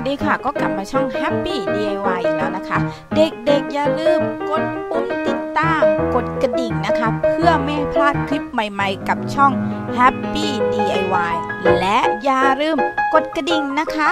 วัสดีค่ะ ก็กลับมาช่อง Happy DIY อีกแล้วนะคะ เด็กๆ อย่าลืมกดปุ่มติดตาม กดกระดิ่งนะคะ เพื่อไม่พลาดคลิปใหม่ๆ กับช่อง Happy DIY และอย่าลืมกดกระดิ่งนะคะ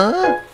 어?